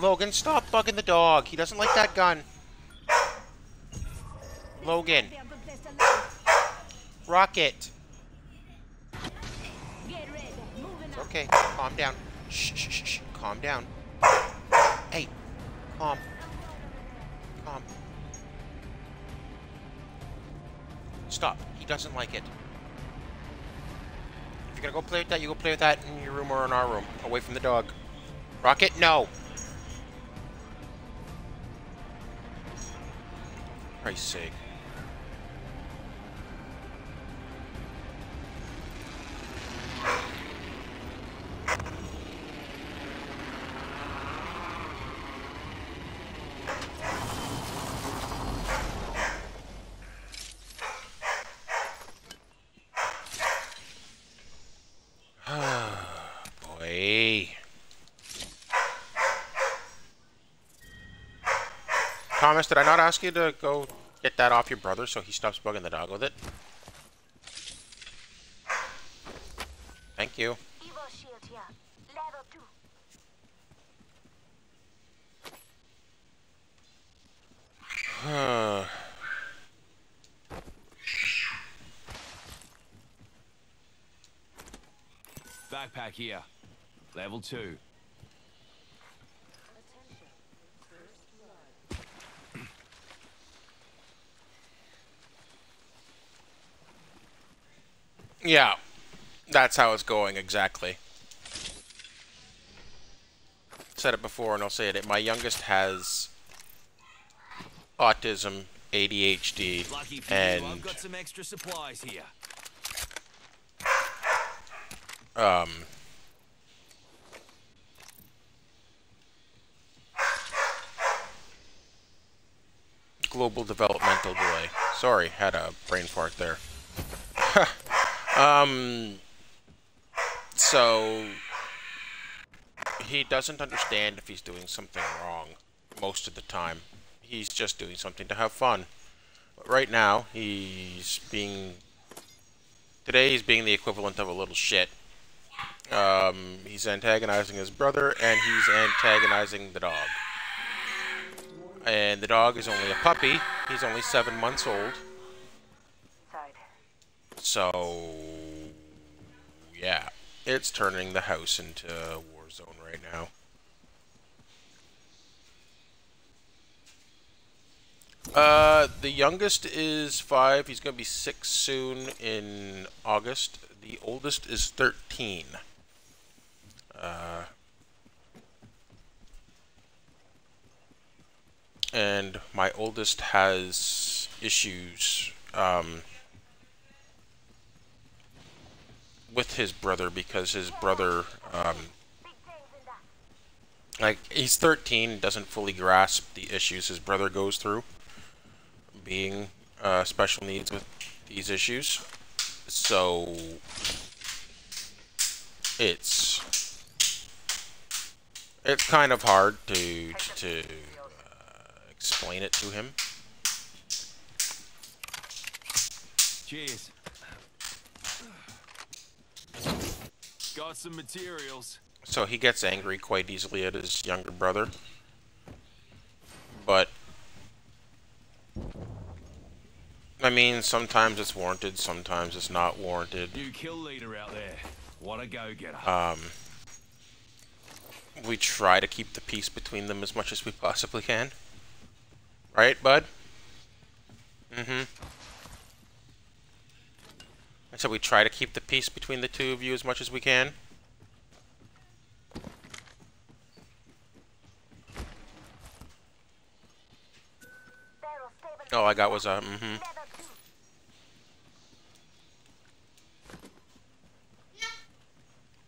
Logan, stop bugging the dog. He doesn't like that gun. Logan. Rocket. Okay, calm down. Shh, shh, shh, shh. Calm down. Hey, calm. Calm. Stop. He doesn't like it. If you're gonna go play with that, you go play with that in your room or in our room, away from the dog. Rocket, no. Christ's sake. Boy. Thomas, did I not ask you to go get that off your brother so he stops bugging the dog with it? Thank you. Evo shield here. Level 2. Backpack here. Level 2. Yeah, that's how it's going exactly. Said it before and I'll say it. My youngest has autism, ADHD, Lucky and I've got some extra supplies here. um, global developmental delay. Sorry, had a brain fart there. um, so he doesn't understand if he's doing something wrong most of the time. He's just doing something to have fun. But right now, he's being today he's being the equivalent of a little shit. Um, he's antagonizing his brother, and he's antagonizing the dog. And the dog is only a puppy. He's only seven months old. So, yeah, it's turning the house into a war zone right now. Uh, the youngest is five. He's gonna be six soon in August. The oldest is thirteen. Uh, and my oldest has issues um, with his brother because his brother, um, like, he's 13, doesn't fully grasp the issues his brother goes through, being uh, special needs with these issues. So it's it's kind of hard to to uh, explain it to him. Cheers. Got some materials. So he gets angry quite easily at his younger brother. But I mean, sometimes it's warranted, sometimes it's not warranted. New kill leader out there. What a go-getter. Um, we try to keep the peace between them as much as we possibly can. Right, bud? Mm-hmm. Said we try to keep the peace between the two of you as much as we can. Oh, I got was a mm-hmm. Level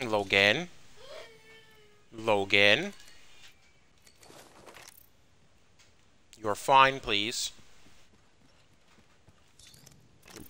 2. Logan. Logan. You're fine, please.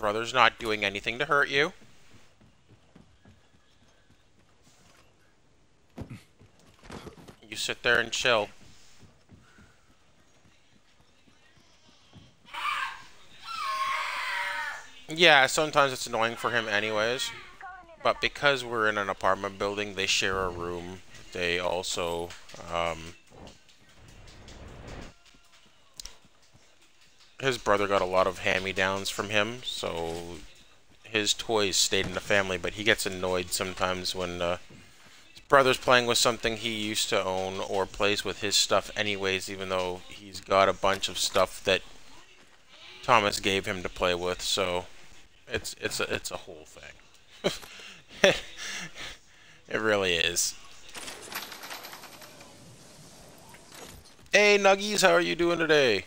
Brother's not doing anything to hurt you. You sit there and chill. Yeah, sometimes it's annoying for him anyways. But because we're in an apartment building, they share a room. They also, um, his brother got a lot of hand-me-downs from him, so his toys stayed in the family. But he gets annoyed sometimes when uh, his brother's playing with something he used to own or plays with his stuff anyways, even though he's got a bunch of stuff that Thomas gave him to play with. So it's it's a it's a whole thing. it really is. Hey Nuggies, how are you doing today?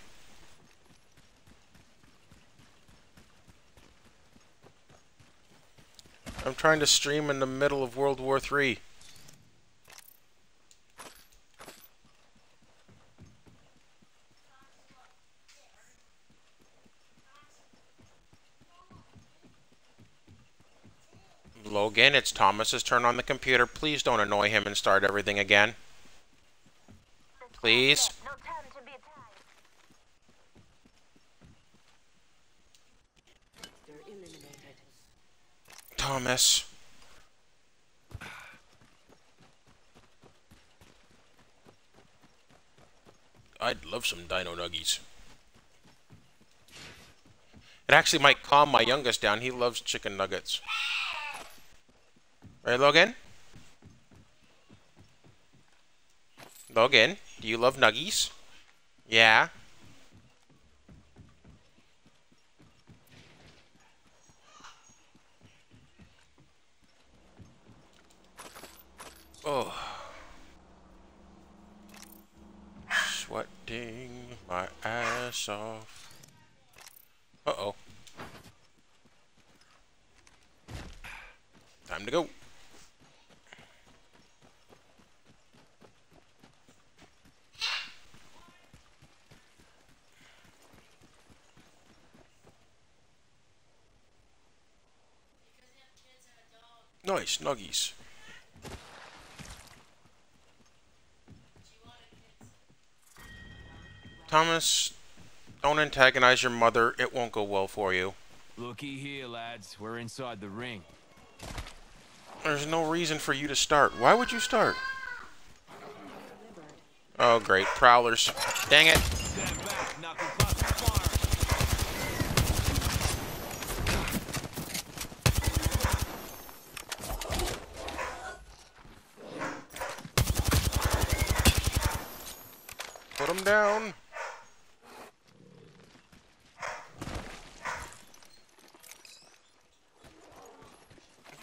I'm trying to stream in the middle of World War III. Logan, it's Thomas's turn on the computer. Please don't annoy him and start everything again. Please. No time to be attacked. They're eliminated. Thomas. I'd love some dino nuggies. It actually might calm my youngest down. He loves chicken nuggets. Right, Logan? Logan, do you love nuggies? Yeah. Oh. Sweating my ass off. Uh-oh. Time to go. Nice, nuggies. Thomas, don't antagonize your mother. It won't go well for you. Looky here, lads. We're inside the ring. There's no reason for you to start. Why would you start? Oh, great. Prowlers. Dang it.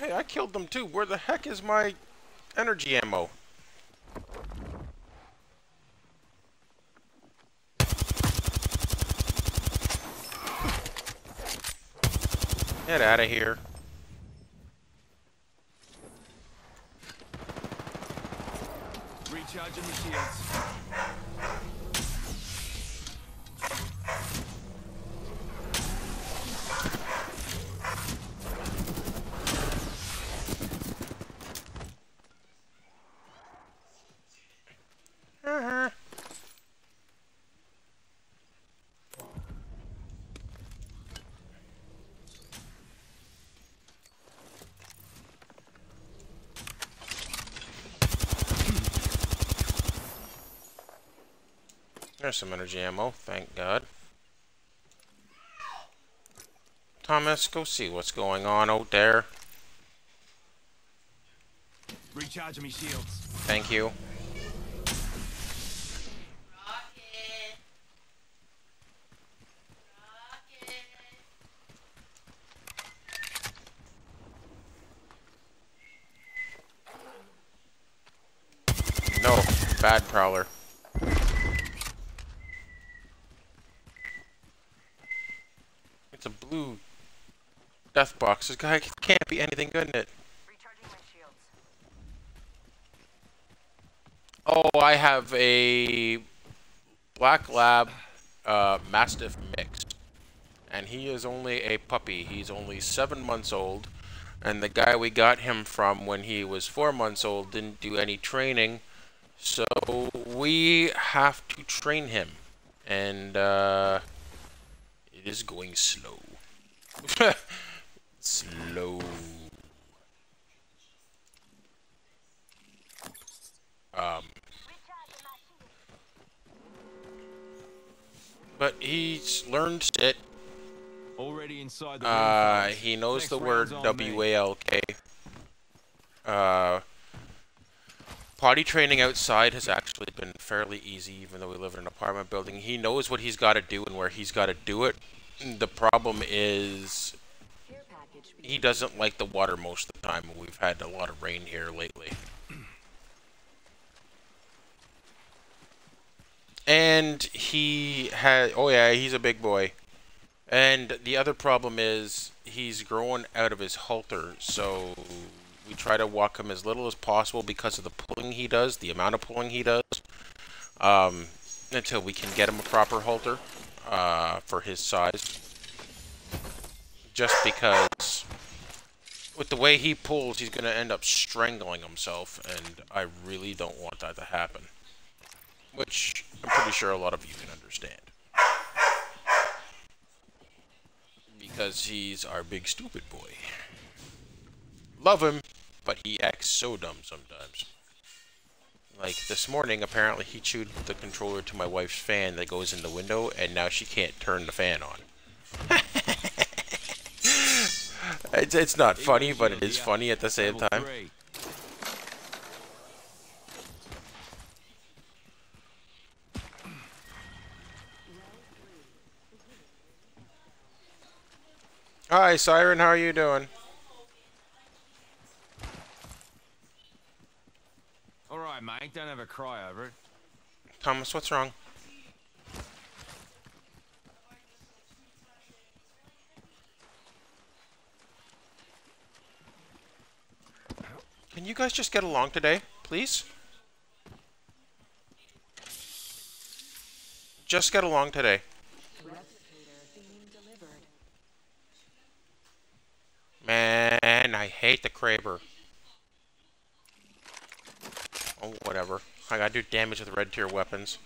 Hey, I killed them too. Where the heck is my energy ammo? Get out of here. Recharging the shields. Uh-huh. There's some energy ammo, thank God. Thomas, go see what's going on out there. Recharging me shields. Thank you. No, bad prowler. It's a blue death box. This guy can't be anything good in it. Oh, I have a black lab uh, mastiff mix, and he is only a puppy. He's only seven months old, and the guy we got him from when he was four months old didn't do any training, so we have to train him, and uh, it is going slow. slow. Um. Recharging my shields. But he's learned it. Already inside the Uh, he knows Next the word round's on me. W A L K. Uh, potty training outside has actually been fairly easy, even though we live in an apartment building. He knows what he's got to do and where he's got to do it. The problem is he doesn't like the water most of the time. We've had a lot of rain here lately. And he had, oh yeah, he's a big boy. And the other problem is he's growing out of his halter, so we try to walk him as little as possible because of the pulling he does, the amount of pulling he does, um, until we can get him a proper halter uh, for his size. Just because with the way he pulls, he's going to end up strangling himself, and I really don't want that to happen. Which I'm pretty sure a lot of you can understand. Because he's our big stupid boy. Love him, but he acts so dumb sometimes. Like this morning, apparently he chewed the controller to my wife's fan that goes in the window, and now she can't turn the fan on. it's, it's not funny, but it is funny at the same time. Hi, Siren, how are you doing? All right, mate. Don't have a cry over it. Thomas, what's wrong? Guys just get along today, please? Just get along today. Man, I hate the Kraber. Oh, whatever. I gotta do damage with red tier weapons.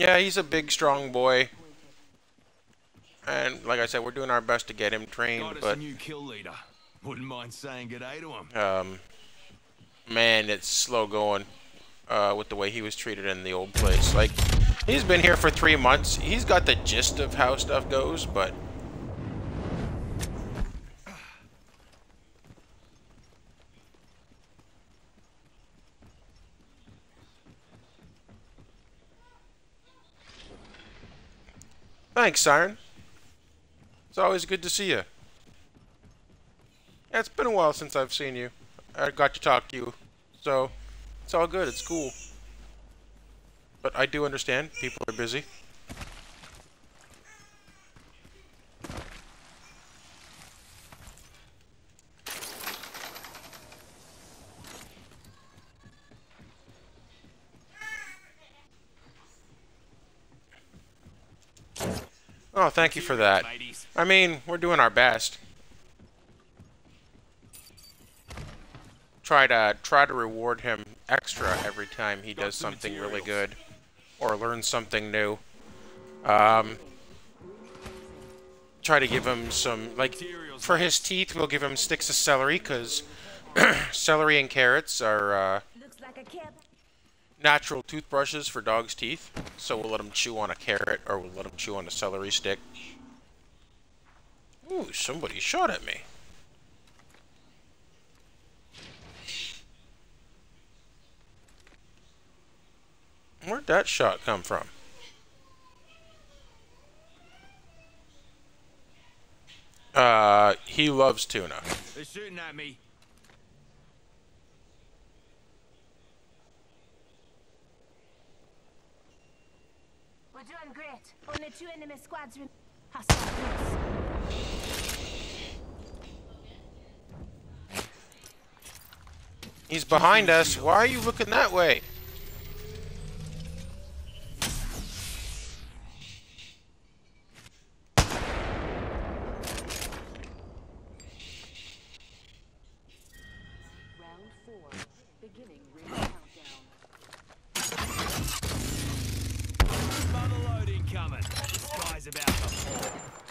Yeah, he's a big, strong boy. And like I said, we're doing our best to get him trained, but new kill leader. Wouldn't mind saying good day to him. um, man, it's slow going uh, with the way he was treated in the old place. Like, he's been here for three months. He's got the gist of how stuff goes, but Thanks, Siren. It's always good to see you. Yeah, it's been a while since I've seen you. I got to talk to you. So, it's all good. It's cool. But I do understand. People are busy. Oh, thank you for that. I mean, we're doing our best. Try to try to reward him extra every time he does something really good or learns something new. Um, try to give him some like for his teeth. We'll give him sticks of celery because celery and carrots are uh, Looks like a camp. Natural toothbrushes for dogs' teeth. So we'll let them chew on a carrot or we'll let them chew on a celery stick. Ooh, somebody shot at me. Where'd that shot come from? Uh, he loves tuna. They're shooting at me. We're doing great. Only two enemy squads remain. He's behind us. Why are you looking that way?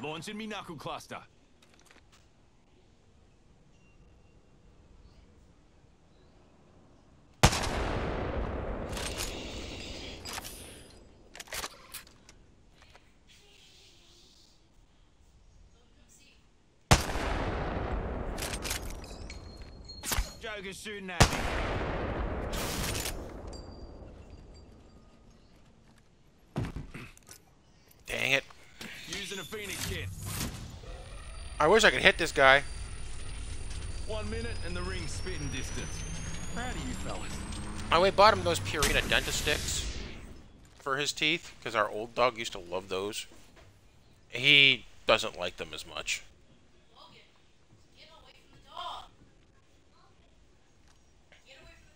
Launching me knuckle cluster. Joker's shooting at me. Dang it. Using a phoenix kit. I wish I could hit this guy. One minute and the ring's spitting distance. Proud of you fellas. I we bought him those Purina dentist sticks for his teeth because our old dog used to love those. He doesn't like them as much. Logan, get away from the dog. Get away from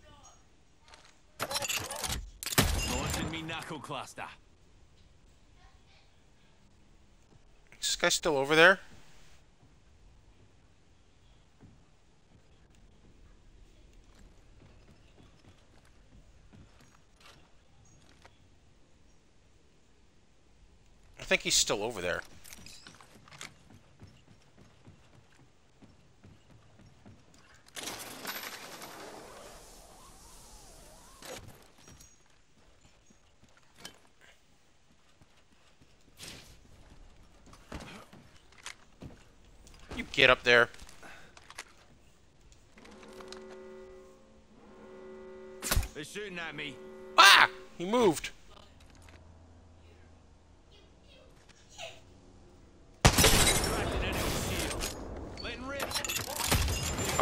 the dog. Launching me knuckle cluster. Is this guy still over there? Think he's still over there. You get up there. They're shooting at me. Ah! He moved. Cracked an enemy shield. Letting rip. Here Oh, comes the shit. old Knuckle cluster. Healing. I'll walk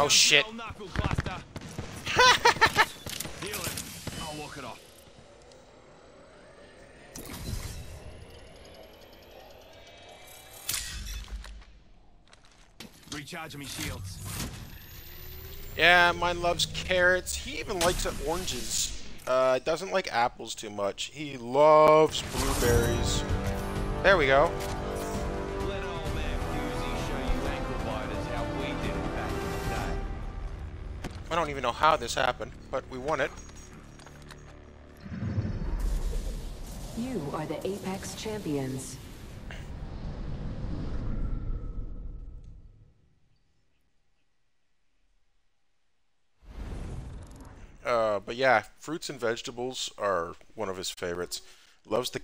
it off. Recharging me shields. Yeah, mine loves carrots. He even likes oranges. Uh, doesn't like apples too much. He loves blueberries. There we go. I don't even know how this happened, but we won it. You are the Apex Champions. Uh, but yeah, fruits and vegetables are one of his favorites. Loves the